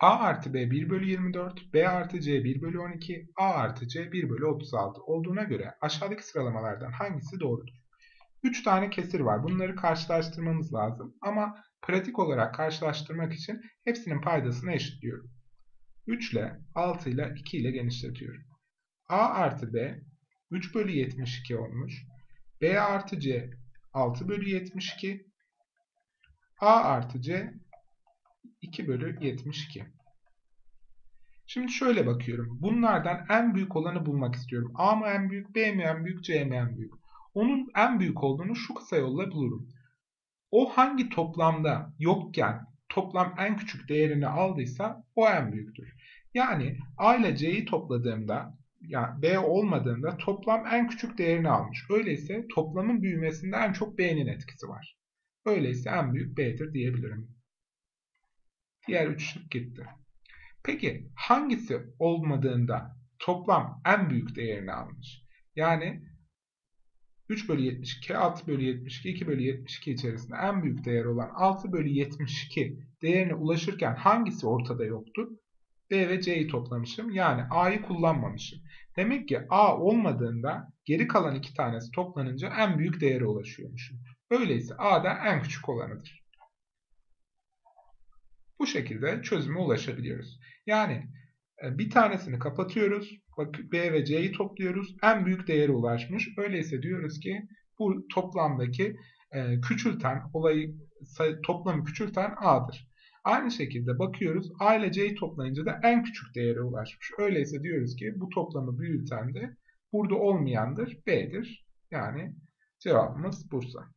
A artı B 1 bölü 24, B artı C 1 bölü 12, A artı C 1 bölü 36 olduğuna göre aşağıdaki sıralamalardan hangisi doğrudur? 3 tane kesir var. Bunları karşılaştırmamız lazım. Ama pratik olarak karşılaştırmak için hepsinin paydasını eşitliyorum. 3 ile 6 ile 2 ile genişletiyorum. A artı B 3 bölü 72 olmuş. B artı C 6 bölü 72. A artı C 2 bölü 72. Şimdi şöyle bakıyorum. Bunlardan en büyük olanı bulmak istiyorum. A mı en büyük, B mi en büyük, C mi en büyük? Onun en büyük olduğunu şu kısa yolla bulurum. O hangi toplamda yokken toplam en küçük değerini aldıysa o en büyüktür. Yani A ile C'yi topladığımda yani B olmadığında toplam en küçük değerini almış. Öyleyse toplamın büyümesinde en çok B'nin etkisi var. Öyleyse en büyük B'dir diyebilirim. Diğer üç şık gitti. Peki hangisi olmadığında toplam en büyük değerini almış? Yani 3 bölü 72, 6 bölü 72, 2 bölü 72 içerisinde en büyük değer olan 6 bölü 72 değerine ulaşırken hangisi ortada yoktu? B ve C'yi toplamışım. Yani A'yı kullanmamışım. Demek ki A olmadığında geri kalan iki tanesi toplanınca en büyük değere ulaşıyormuşum. Öyleyse A da en küçük olanıdır. Bu şekilde çözüme ulaşabiliyoruz. Yani e, bir tanesini kapatıyoruz. B ve C'yi topluyoruz. En büyük değere ulaşmış. Öyleyse diyoruz ki bu toplamdaki e, küçülten olayı toplamı küçülten A'dır. Aynı şekilde bakıyoruz. A ile C'yi toplayınca da en küçük değere ulaşmış. Öyleyse diyoruz ki bu toplamı büyüten de burada olmayandır B'dir. Yani cevabımız Bursa.